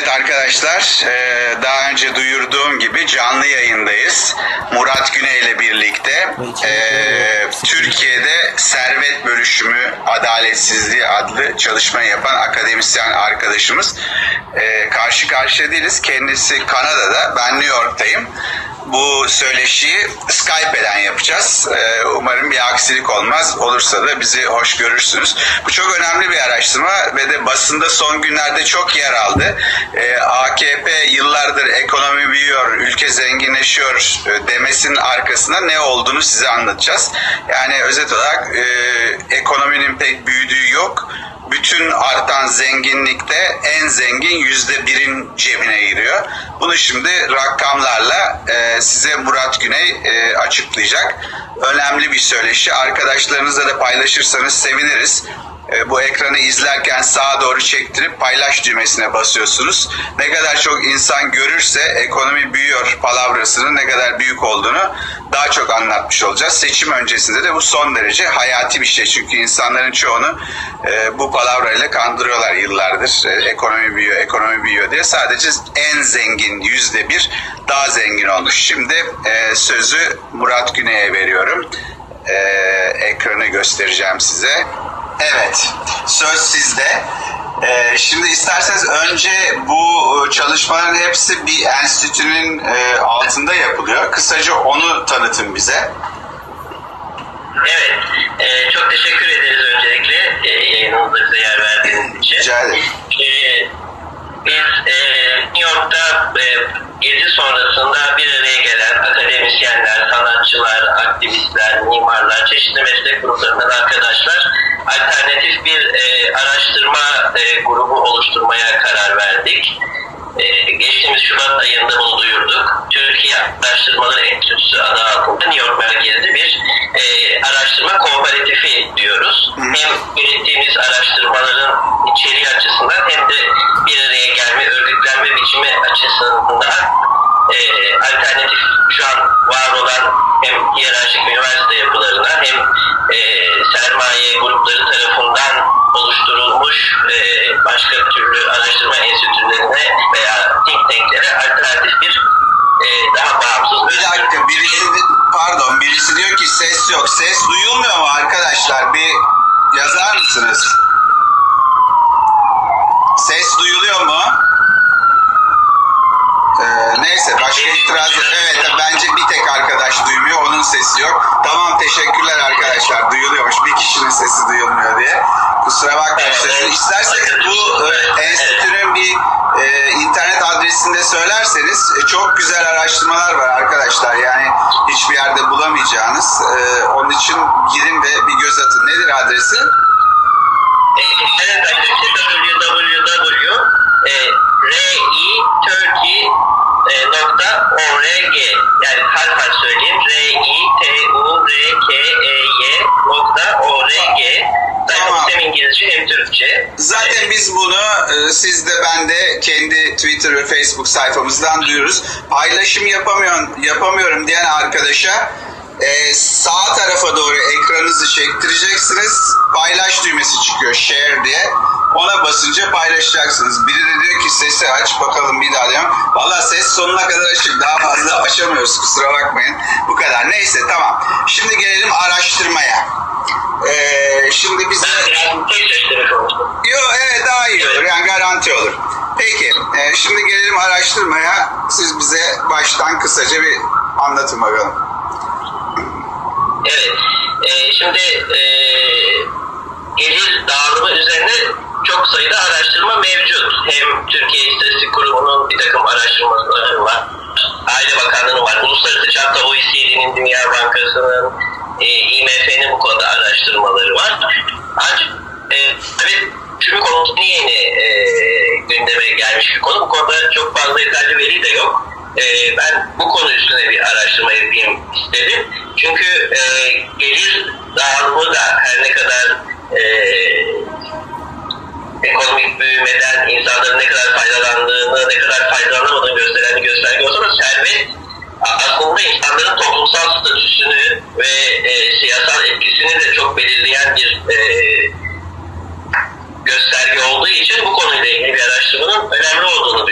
Evet arkadaşlar, e, daha önce duyurduğum gibi canlı yayındayız. Murat Güney ile birlikte e, Türkiye'de servet bölüşümü adaletsizliği adlı çalışma yapan akademisyen arkadaşımız. E, karşı karşıya değiliz. Kendisi Kanada'da, ben New York'tayım bu söyleşiyi Skype'den yapacağız. Ee, umarım bir aksilik olmaz. Olursa da bizi hoş görürsünüz. Bu çok önemli bir araştırma ve de basında son günlerde çok yer aldı. Ee, AKP yıllardır ekonomi büyüyor, ülke zenginleşiyor e, demesinin arkasında ne olduğunu size anlatacağız. Yani özet olarak e, ekonominin pek büyüdüğü yok bütün artan zenginlikte en zengin yüzde birin cebine giriyor. Bunu şimdi rakamlarla e, size Murat Güney e, açıklayacak. Önemli bir söyleşi. Arkadaşlarınızla da paylaşırsanız seviniriz. E, bu ekranı izlerken sağa doğru çektirip paylaş düğmesine basıyorsunuz. Ne kadar çok insan görürse ekonomi büyüyor palavrasının ne kadar büyük olduğunu daha çok anlatmış olacağız. Seçim öncesinde de bu son derece hayati bir şey. Çünkü insanların çoğunu e, bu palavrayla kandırıyorlar yıllardır. E, ekonomi büyüyor, ekonomi büyüyor diye. Sadece en zengin yüzde bir daha zengin olmuş. Şimdi e, sözü Murat Güney'e veriyorum. E, ekranı göstereceğim size. Evet, söz sizde. Ee, şimdi isterseniz önce bu e, çalışmaların hepsi bir enstitünün e, altında yapılıyor. Kısaca onu tanıtın bize. Evet, e, çok teşekkür ederiz öncelikle e, yayınımıza bize yer verdiğiniz için. Rica ederim. E, biz e, New York'ta e, gezi sonrasında bir araya gelen akademisyenler, sanatçılar, aktivistler, mimarlar, çeşitli meslek gruplarından arkadaşlar alternatif bir e, araştırma e, grubu oluşturmaya karar verdik. E, geçtiğimiz Şubat ayında bunu duyurduk. Türkiye Araştırmaları Enstitüsü adı altında New York merkezli bir e, araştırma komparatifi diyoruz. Hı. Hem ürettiğimiz araştırmaların içeriği açısından hem de bir araya gelme, örgütlenme biçimi açısından e, alternatif şu an var olan hem hiyerarşik üniversite yapılarına hem e, sermaye grupları tarafından oluşturulmuş e, başka türlü araştırma enstitülerine veya think tanklere alternatif bir e, daha bağımsız bir dakika birisi pardon birisi diyor ki ses yok ses duyulmuyor mu arkadaşlar bir yazar mısınız ses duyuluyor mu ee, neyse başka itiraz evet bence bir tek arkadaş duymuyor onun sesi yok tamam teşekkürler arkadaşlar duyuluyormuş bir kişinin sesi duyulmuyor diye kusura bakmayın evet, isterseniz bu e, enstitünün bir e, internet adresinde söylerseniz e, çok güzel araştırmalar var arkadaşlar. Yani hiçbir yerde bulamayacağınız. E, onun için girin ve bir göz atın. Nedir adresi? internet adresi e, RI e, yani harf harf söyleyeyim R I T U R K E Y nokta org Tamam. Hem İngilizce hem Türkçe. Zaten biz bunu e, siz de ben de kendi Twitter ve Facebook sayfamızdan duyuruz. Paylaşım yapamıyorum, yapamıyorum diyen arkadaşa e, sağ tarafa doğru ekranınızı çektireceksiniz. Paylaş düğmesi çıkıyor share diye. Ona basınca paylaşacaksınız. Biri de diyor ki sesi aç bakalım bir daha diyorum. Valla ses sonuna kadar açık. Daha fazla açamıyoruz kusura bakmayın. Bu kadar. Neyse tamam. Şimdi gelelim araştırmaya. Ee, şimdi bize... Yok evet daha iyi olur. Yani garanti olur. Peki. E, şimdi gelelim araştırmaya. Siz bize baştan kısaca bir anlatın bakalım. Evet. E, şimdi e, gelir dağılımı üzerine çok sayıda araştırma mevcut. Hem Türkiye İstatistik Kurumu'nun bir takım araştırmaları var. Aile Bakanlığı'nın var. Uluslararası çapta OECD'nin, Dünya Bankası'nın, e, IMF'nin bu konuda araştırmaları var. Ancak e, tabii tümü konusu yeni e, gündeme gelmiş bir konu. Bu konuda çok fazla detaylı veri de yok. E, ben bu konu üstüne bir araştırma yapayım istedim. Çünkü e, gelir dağılımı da her ne kadar e, ekonomik büyümeden insanların ne kadar faydalandığını, ne kadar faydalanamadığını gösteren bir gösterge olsa da servet aslında insanların toplumsal statüsünü ve e, siyasal etkisini de çok belirleyen bir e, gösterge olduğu için bu konuyla ilgili bir araştırma araştırmanın önemli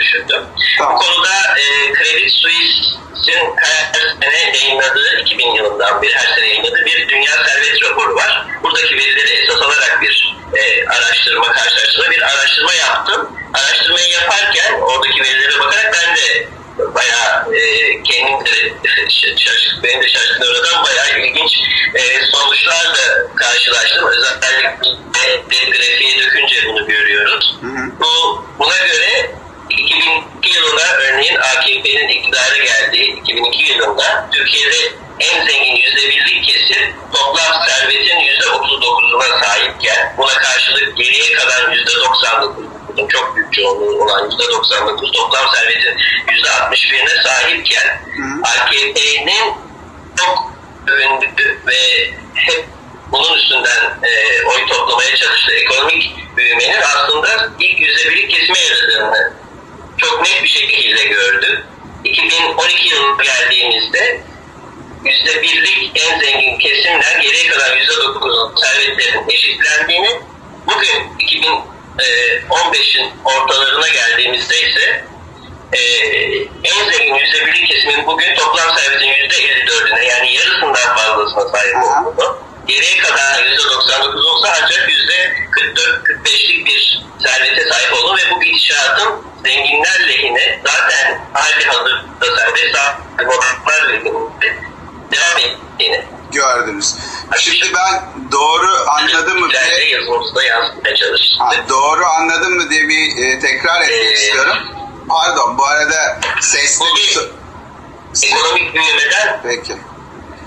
düşündüm. Tamam. Bu konuda e, Credit Suisse'in her sene yayınladığı 2000 yılından bir her sene yayınladığı bir dünya servet raporu var. Buradaki verileri esas alarak bir e, araştırma, karşılaştırma bir araştırma yaptım. Araştırmayı yaparken oradaki verilere bakarak ben de bayağı e, kendim de şaşkın, benim de şaşkın oradan bayağı ilginç e, sonuçlarla karşılaştım. Özellikle grafiğe dökünce bunu görüyoruz. Hı hı. Bu, buna göre 2002 yılında örneğin AKP'nin iktidara geldiği 2002 yılında Türkiye'de en zengin yüzde birlik kesim toplam servetin yüzde 39'una sahipken buna karşılık geriye kalan yüzde 99 bunun çok büyük çoğunluğu olan yüzde 99 toplam servetin yüzde 61'ine sahipken AKP'nin çok övündüğü ve hep bunun üstünden e, oy toplamaya çalıştığı ekonomik büyümenin aslında ilk yüzde birlik kesime yaradığını çok net bir şekilde gördük. 2012 yılına geldiğimizde yüzde birlik en zengin kesimler geriye kalan yüzde dokuzun servetlerin eşitlendiğini bugün 2015'in ortalarına geldiğimizde ise e, en zengin yüzde birlik kesimin bugün toplam servetin yüzde 54'üne yani yarısından fazlasına sahip olduğunu geriye kalan yüzde 99 olsa ancak yüzde 44-45'lik bir servete sahip olduğunu ve bu gidişatın zenginler lehine zaten hali hazırda sahibi olanlar lehine devam ettiğini Gördünüz. Şimdi ben doğru anladım mı diye. Ha, doğru anladım mı diye bir e, tekrar etmek Ee, istiyorum. Pardon bu arada sesli Bu bir... Ekonomik büyümeden Peki.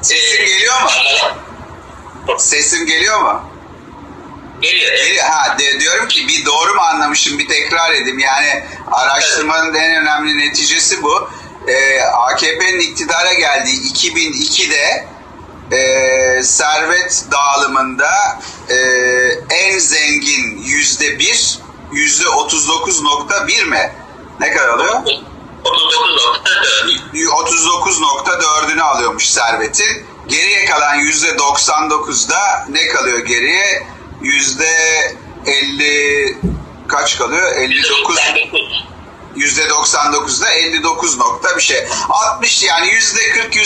Sesim geliyor mu? Sesim geliyor mu? Geliyor. Evet. Geliyor. Ha, de- diyorum ki bir doğru mu anlamışım bir tekrar edeyim. Yani araştırmanın en önemli neticesi bu. Ee, AKP'nin iktidara geldiği 2002'de e, servet dağılımında e, en zengin yüzde bir, yüzde 39.1 mi? Ne kadar oluyor? 39.4 39.4'ünü alıyormuş servetin. Geriye kalan %99'da ne kalıyor geriye? %50 kaç kalıyor? 59 %99'da 59 nokta bir şey. 60 yani %40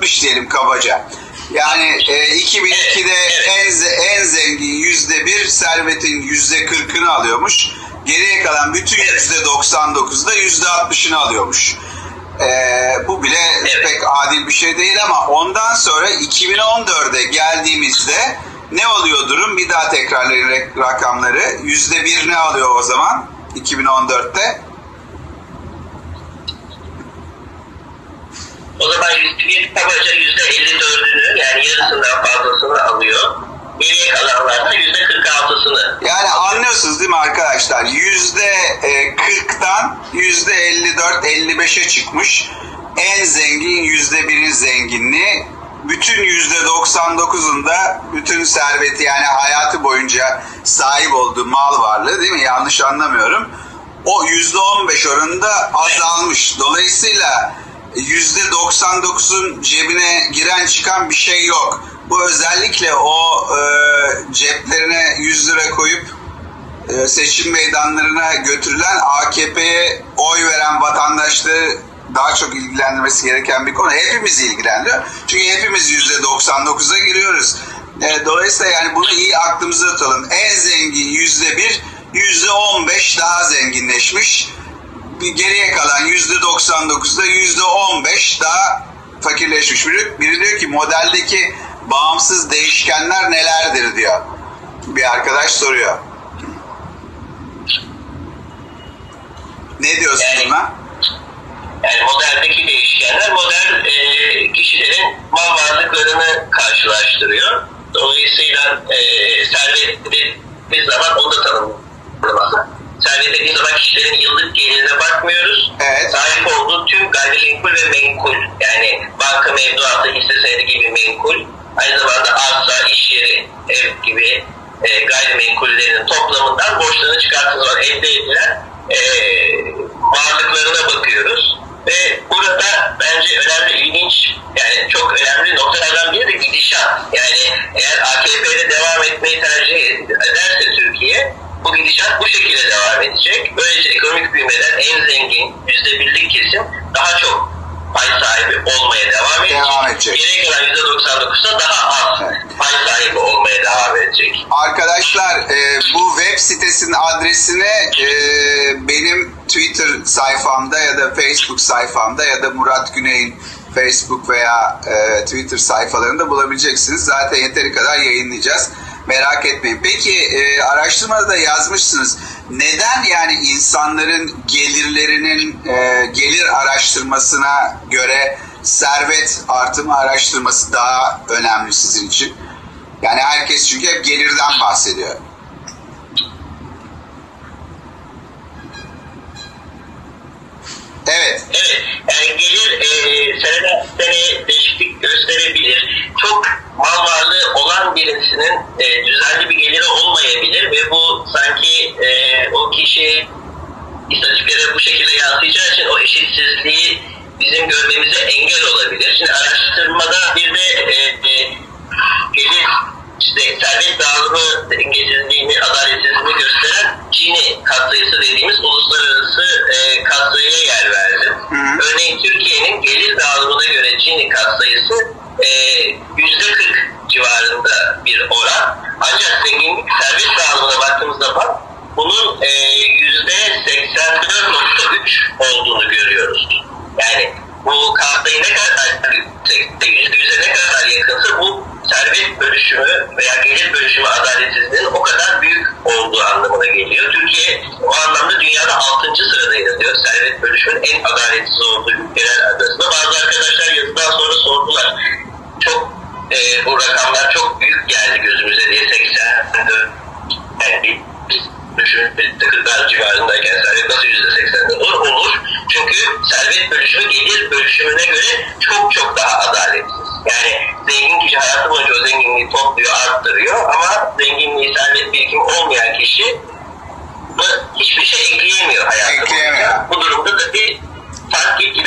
%60 diyelim kabaca. Yani e, 2002'de en, en zengin %1 servetin %40'ını alıyormuş. Geriye kalan bütün %99'da %60'ını alıyormuş. E, bu bile Evet. pek adil bir şey değil ama ondan sonra 2014'e geldiğimizde ne oluyor durum? Bir daha tekrarlayın rakamları. %1 ne alıyor o zaman 2014'te? O zaman bir kabaca yüzde 54'ünü yani yarısından fazlasını alıyor. Geriye kalanlar da yüzde 46'sını. Yani anlıyorsunuz değil mi arkadaşlar? Yüzde e, 40'tan yüzde 54-55'e çıkmış. En zengin yüzde birin zenginliği. Bütün yüzde 99'unda bütün serveti yani hayatı boyunca sahip olduğu mal varlığı değil mi? Yanlış anlamıyorum. O yüzde 15 oranında azalmış. Dolayısıyla yüzde 99'un cebine giren çıkan bir şey yok. Bu özellikle o e, ceplerine 100 lira koyup e, seçim meydanlarına götürülen AKP'ye oy veren vatandaşları daha çok ilgilendirmesi gereken bir konu. Hepimizi ilgilendiriyor. Çünkü hepimiz %99'a giriyoruz. E, dolayısıyla yani bunu iyi aklımıza tutalım. En zengin %1, %15 daha zenginleşmiş. Bir geriye kalan %99'da %15 daha fakirleşmiş. Biri, biri diyor ki modeldeki bağımsız değişkenler nelerdir diyor. Bir arkadaş soruyor. Ne diyorsun Yani- buna? Yani modeldeki değişkenler model e, kişilerin mal varlıklarını karşılaştırıyor. Dolayısıyla e, servet dediğimiz zaman onu da tanımlaması. Servet dediğimiz zaman kişilerin yıllık gelirine bakmıyoruz. Evet. Sahip olduğu tüm gayrimenkul ve menkul yani banka mevduatı, hisse senedi gibi menkul, aynı zamanda arsa, iş yeri, ev gibi e, gayrimenkullerin toplamından borçlarını çıkarttığı zaman elde edilen e, varlıklarına bakıyoruz. Ve burada bence önemli, ilginç, yani çok önemli noktalardan biri de gidişat. Yani eğer AKP'de devam etmeyi tercih ederse Türkiye, bu gidişat bu şekilde devam edecek. Böylece ekonomik büyümeden en zengin yüzde birlik kesim daha çok pay sahibi olmaya devam edecek. Devam edecek. Geriye kalan %99'da daha az Evet. pay sahibi olmaya devam edecek. Arkadaşlar e, bu web sitesinin adresini e, benim Twitter sayfamda ya da Facebook sayfamda ya da Murat Güney'in Facebook veya e, Twitter sayfalarında bulabileceksiniz. Zaten yeteri kadar yayınlayacağız. Merak etmeyin. Peki e, araştırmada da yazmışsınız. Neden yani insanların gelirlerinin e, gelir araştırmasına göre servet artımı araştırması daha önemli sizin için? Yani herkes çünkü hep gelirden bahsediyor. Mal varlığı olan birisinin e, düzenli bir geliri olmayabilir ve bu sanki e, o kişi istatistiklere bu şekilde yansıyacağı için o eşitsizliği bizim görmemize engel olabilir. Şimdi araştırmada bir de e, e, gelir işte servet dağılımı dengesizliğini, adaletsizliğini gösteren Gini katsayısı dediğimiz uluslararası e, katsayıya yer. Hı hı. Örneğin Türkiye'nin gelir dağılımına göre Gini katsayısı yüzde 40 civarında bir oran. Ancak zenginlik servet dağılımına baktığımız zaman bunun e, yüzde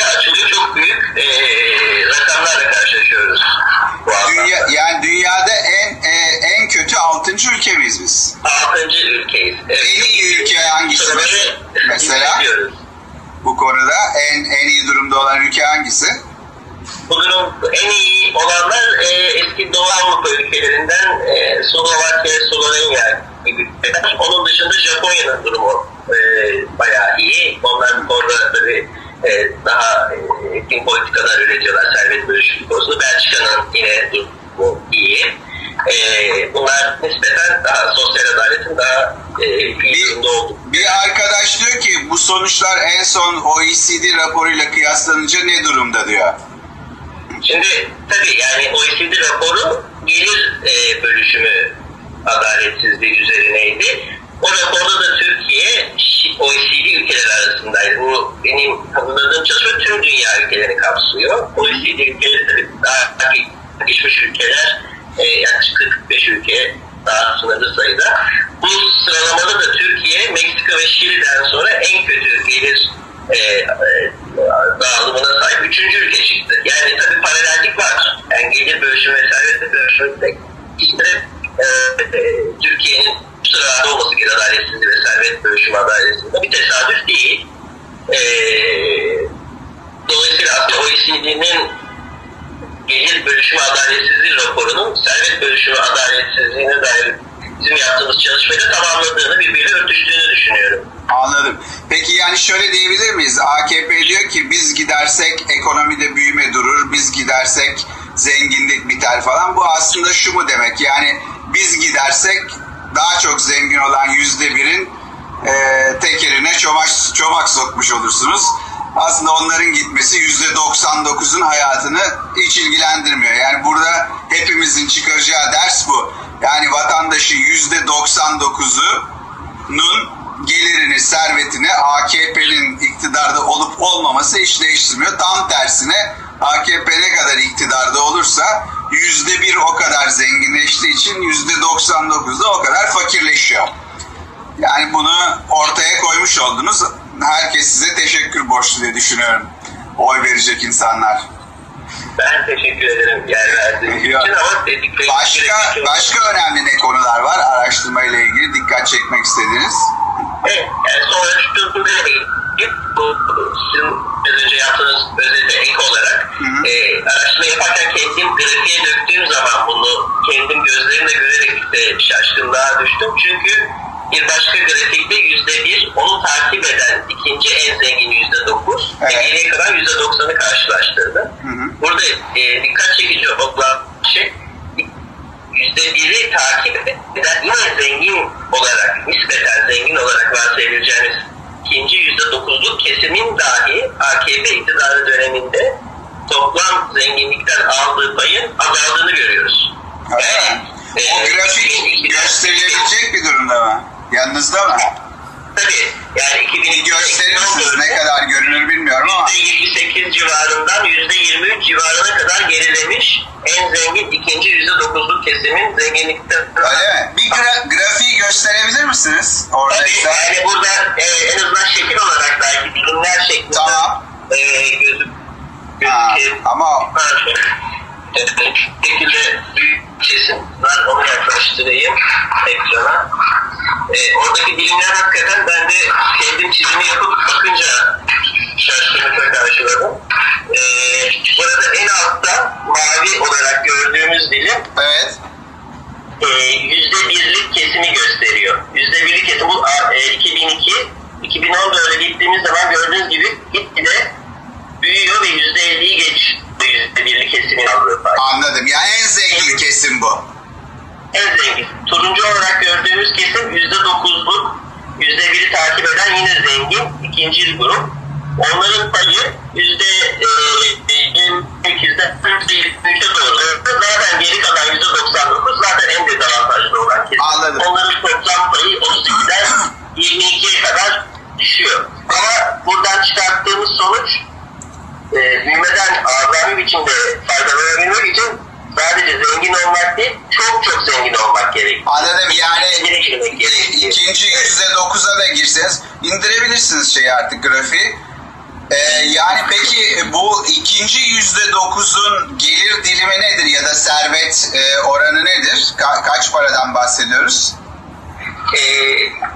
açılıyor. Çok büyük eee rakamlarla karşılaşıyoruz bu anlamda. Dünya, yani dünyada en e, en kötü 6. ülke miyiz biz? Altıncı ülkeyiz. Evet. En iyi ülke hangisi mesela? Bu konuda en en iyi durumda olan ülke hangisi? Bu durum en iyi olanlar e, eski Doğu Avrupa ülkelerinden e, Slovakya, Slovenya gibi. Onun dışında Japonya'nın durumu e, bayağı iyi. Onlar orada tabii e, daha etkin politikalar üretiyorlar servet bölüşümü konusunda. Belçika'nın yine durumu iyi. E, bunlar nispeten daha sosyal adaletin daha e, Bir, bir arkadaş diyor ki bu sonuçlar en son OECD raporuyla kıyaslanınca ne durumda diyor. Şimdi tabii yani OECD raporu gelir e, bölüşümü adaletsizliği üzerineydi. O raporda da Türkiye OECD ülkeler arasındaydı. Bu benim hazırladığım çalışma tüm dünya ülkelerini kapsıyor. OECD ülkeleri daha gelişmiş ülkeler e, yaklaşık 45 ülke daha sınırlı sayıda. Bu sıralamada da Türkiye, Meksika ve Şili'den sonra en kötü gelir e, e, dağılımına sahip üçüncü ülke çıktı. Yani tabii paralellik var. Yani gelir bölüşümü ve servet bölüşümü işte e, e, Türkiye'nin sırada olması gerekiyor adaletsizliği ve servet bölüşümü adaletsizliği. Bir tesadüf değil. E, dolayısıyla OECD'nin gelir bölüşümü adaletsizliği raporunun servet bölüşümü adaletsizliğine dair bizim yaptığımız çalışmayı tamamladığını birbiriyle örtüştüğünü düşünüyorum. Anladım. Peki yani şöyle diyebilir miyiz? AKP diyor ki biz gidersek ekonomide büyüme durur, biz gidersek zenginlik biter falan. Bu aslında şu mu demek? Yani biz gidersek daha çok zengin olan yüzde birin e, tekerine çomak, çomak sokmuş olursunuz. Aslında onların gitmesi yüzde 99'un hayatını hiç ilgilendirmiyor. Yani burada hepimizin çıkaracağı ders bu. Yani vatandaşı yüzde 99'unun gelirini, servetini AKP'nin iktidarda olup olmaması hiç değiştirmiyor. Tam tersine AKP ne kadar iktidarda olursa yüzde bir o kadar zenginleştiği için yüzde 99 da o kadar fakirleşiyor. Yani bunu ortaya koymuş oldunuz. Herkes size teşekkür borçlu diye düşünüyorum. Oy verecek insanlar. Ben teşekkür ederim yer verdiğiniz için ama Başka başka önemli ne konular var araştırma ile ilgili dikkat çekmek istediğiniz? Evet, yani şu bu sizin biraz önce yaptığınız özete ek olarak hı. e, araştırma yaparken kendim grafiğe döktüğüm zaman bunu kendim gözlerimle görerek de şaşkınlığa düştüm. Çünkü bir başka grafikte yüzde bir, onu takip eden ikinci en zengin yüzde dokuz ve Evet. geriye kalan yüzde doksanı karşılaştırdı. Hı hı. Burada e, dikkat çekici olan şey yüzde biri takip eden yine zengin olarak, nispeten zengin olarak varsayabileceğimiz ikinci yüzde dokuzluk kesimin dahi AKP iktidarı döneminde toplam zenginlikten aldığı payın azaldığını görüyoruz. Öyle mi? O e, grafik 2002 gösterilebilecek bir durumda mı? Yanınızda mı? Tabii yani 2002 Bir gösterir misiniz? Ne kadar görünür bilmiyorum ama. %28 civarından %23 civarına kadar gerilemiş en zengin ikinci %9'luk kesimin zenginlikten Öyle mi? Bir gra- grafiği gösterebilir misiniz? Tabii Oradaysa. yani burada e, en azından şekil olarak belki dilimler şeklinde Tamam. e, gözük Gözüküyor. ama şekilde büyük kesim var onu yaklaştırayım ekrana. E, oradaki dilimler hakikaten ben de kendim çizimi yapıp bakınca şaşkınlıkla karşıladım. E, burada en altta mavi olarak gördüğümüz dilim evet. e, yüzde birlik kesimi gösteriyor. Yüzde birlik kesim bu e, 2002 2014'e gittiğimiz zaman gördüğünüz gibi gitgide büyüyor ve yüzde elliyi geç yüzde birlik kesimin aldığı pay. Anladım. Ya en zengin kesim bu. En zengin. Turuncu olarak gördüğümüz kesim yüzde dokuzluk, yüzde biri takip eden yine zengin ikinci grup. Onların payı yüzde e, %8'den yüzde 23'e doğru. Zaten geri kalan yüzde 99 zaten en dezavantajlı olan kesim. Anladım. Onların toplam payı 32'den 22'ye kadar düşüyor. Ama buradan çıkarttığımız sonuç e, büyümeden azami biçimde faydalanabilmek için sadece zengin olmak değil, çok çok zengin olmak gerekiyor. Anladım. Yani girmek gerekiyor. ikinci yüzde dokuza da girseniz indirebilirsiniz şeyi artık grafiği. Ee, yani peki bu ikinci yüzde dokuzun gelir dilimi nedir ya da servet e, oranı nedir? Ka- kaç paradan bahsediyoruz? E,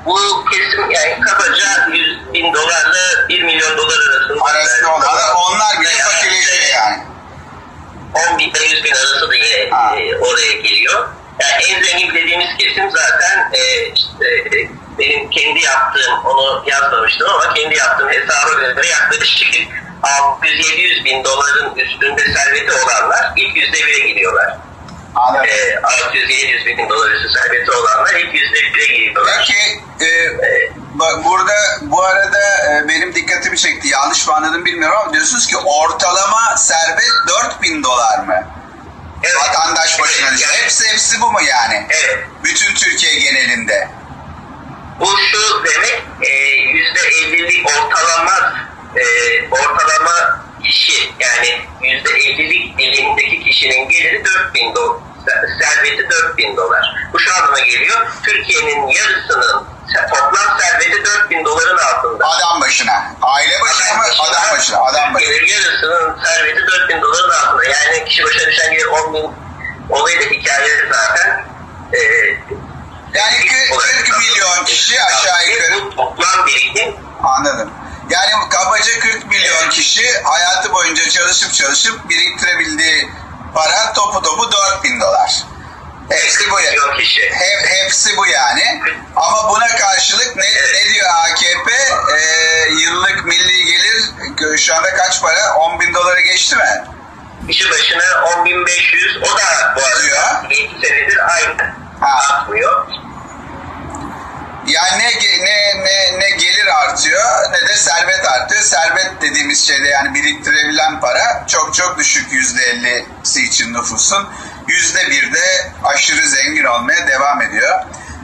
bu kesim yani kabaca 100 bin dolarla 1 milyon dolar arasında. Arasında olanlar onlar bile Veya fakirleşiyor yani. 10 bin ile 100 bin arası Ha. e, oraya geliyor. Yani en zengin dediğimiz kesim zaten e, işte, e, benim kendi yaptığım, onu yazmamıştım ama kendi yaptığım hesaba göre yaklaşık 600-700 bin doların üstünde serveti olanlar ilk yüzde bire gidiyorlar. Anladım. E, 600-700 bin dolar üstü serveti olanlar ilk yüzde bire giriyorlar. Peki e, bak burada bu arada e, benim dikkatimi çekti. Yanlış mı anladım bilmiyorum ama diyorsunuz ki ortalama servet 4000 dolar mı? Evet. Vatandaş başına Evet, yani- Hepsi hepsi bu mu yani? Evet. Bütün Türkiye genelinde. Bu şu demek e, yüzde ellilik ortalama e, ortalama kişi yani yüzde ellilik dilimindeki kişinin geliri 4000 dolar. Serveti 4000 dolar. Bu şu anlama geliyor. Türkiye'nin yarısının toplam serveti 4000 doların altında. Adam başına. Aile başına mı? Adam başına. Adam başına. Türkiye'nin yarısının serveti 4000 doların altında. Yani kişi başına düşen gelir 10 bin olayı da hikaye zaten. E, Yani 40, 40 milyon kişi çalışıp çalışıp biriktirebildiği para topu topu 4000 dolar. Hepsi bu ya. milyon kişi. Hep, hepsi bu yani. Ama buna karşılık ne, ne diyor AKP? Ee, yıllık milli gelir şu anda kaç para? 10 bin doları geçti mi? Kişi başına 10.500 o da bu Diyor. arada 7 senedir aynı. Ha. Artmıyor. Yani ne, ne, ne, ne gelir artıyor ne de servet artıyor. Servet dediğimiz şeyde yani biriktirebilen para çok çok düşük yüzde ellisi için nüfusun. Yüzde bir de aşırı zengin olmaya devam ediyor.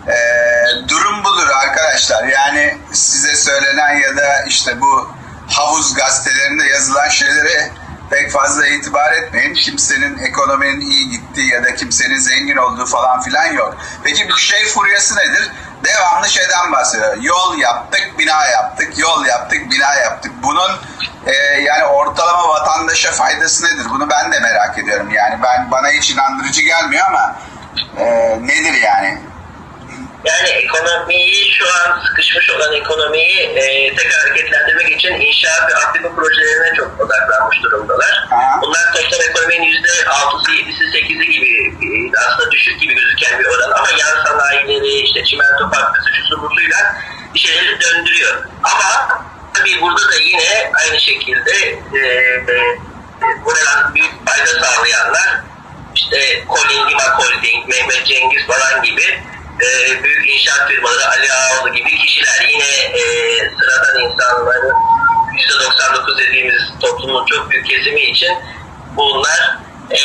Ee, durum budur arkadaşlar. Yani size söylenen ya da işte bu havuz gazetelerinde yazılan şeylere pek fazla itibar etmeyin. Kimsenin ekonominin iyi gittiği ya da kimsenin zengin olduğu falan filan yok. Peki bu şey furyası nedir? Devamlı şeyden bahsediyor. Yol yaptık, bina yaptık, yol yaptık, bina yaptık. Bunun e, yani ortalama vatandaşa faydası nedir? Bunu ben de merak ediyorum. Yani ben bana hiç inandırıcı gelmiyor ama e, nedir yani? Yani ekonomiyi şu an sıkışmış olan ekonomiyi e, tekrar hareketlendirmek için inşaat ve altyapı projelerine çok odaklanmış durumdalar. Aha. Bunlar toplam ekonominin yüzde altısı, yedisi, sekizi gibi e, aslında düşük gibi gözüken bir oran ama yan sanayileri, işte çimento fabrikası, şusu busuyla bir şeyleri döndürüyor. Ama tabii burada da yine aynı şekilde e, e, buradan büyük fayda sağlayanlar işte Colin Lima Holding, Mehmet Cengiz falan gibi e, büyük inşaat firmaları, Ali Ağaoğlu gibi kişiler yine e, sıradan insanların %99 dediğimiz toplumun çok büyük kesimi için bunlar e,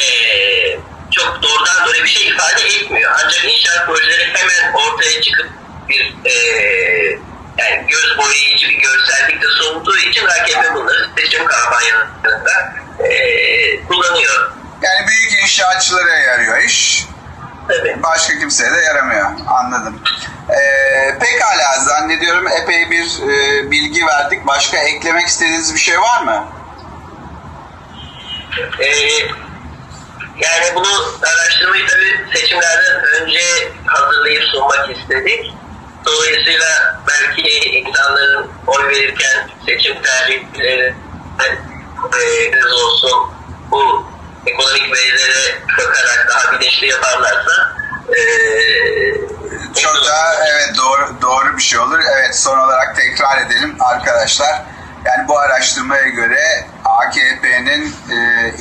çok doğrudan doğruya bir şey ifade etmiyor. Ancak inşaat projeleri hemen ortaya çıkıp bir e, yani göz boyayıcı bir görsellikte sunduğu için AKP bunları seçim kampanyalarında e, kullanıyor. Yani büyük inşaatçılara yarıyor iş. Tabii. Başka kimseye de yaramıyor. Anladım. Ee, pekala zannediyorum epey bir e, bilgi verdik. Başka eklemek istediğiniz bir şey var mı? Ee, yani bunu araştırmayı tabii seçimlerden önce hazırlayıp sunmak istedik. Dolayısıyla belki insanların oy verirken seçim tercihleri e, olsun bu ekonomik verilere bakarak daha bilinçli yaparlarsa e, Çok da evet doğru doğru bir şey olur. Evet son olarak tekrar edelim arkadaşlar. Yani bu araştırmaya göre AKP'nin e,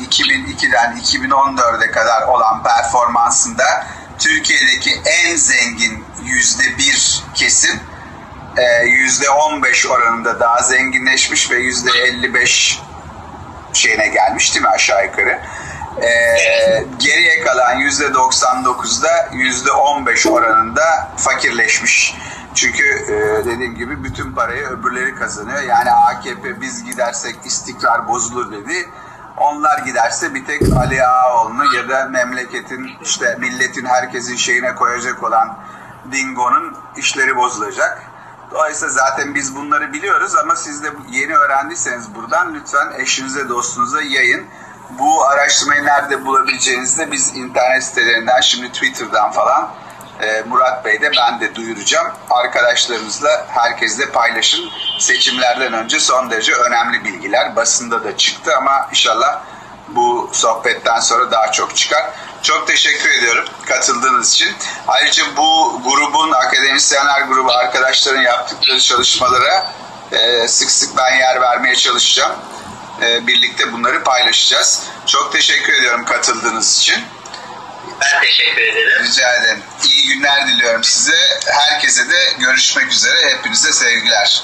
2002'den 2014'e kadar olan performansında Türkiye'deki en zengin yüzde bir kesim e, yüzde 15 oranında daha zenginleşmiş ve yüzde 55 şeyine gelmiş değil mi aşağı yukarı? Ee, geriye kalan %99'da %15 oranında fakirleşmiş. Çünkü e, dediğim gibi bütün parayı öbürleri kazanıyor. Yani AKP biz gidersek istikrar bozulur dedi. Onlar giderse bir tek Ali Ağaoğlu'nu ya da memleketin işte milletin herkesin şeyine koyacak olan Dingo'nun işleri bozulacak. Dolayısıyla zaten biz bunları biliyoruz ama siz de yeni öğrendiyseniz buradan lütfen eşinize dostunuza yayın. Bu araştırmayı nerede bulabileceğinizi de biz internet sitelerinden şimdi Twitter'dan falan e, Murat Bey de ben de duyuracağım. Arkadaşlarınızla herkesle paylaşın. Seçimlerden önce son derece önemli bilgiler basında da çıktı ama inşallah bu sohbetten sonra daha çok çıkar. Çok teşekkür ediyorum katıldığınız için. Ayrıca bu grubun, akademisyenler grubu arkadaşların yaptıkları çalışmalara e, sık sık ben yer vermeye çalışacağım. E, birlikte bunları paylaşacağız. Çok teşekkür ediyorum katıldığınız için. ben teşekkür ederim. Rica ederim. İyi günler diliyorum size. Herkese de görüşmek üzere. Hepinize sevgiler.